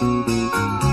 you